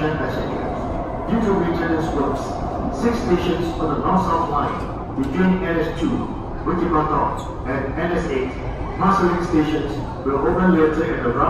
passengers. Due to maintenance works, six stations on the north-south line between NS2, Bukit and NS8, Marsiling stations will open later in the run.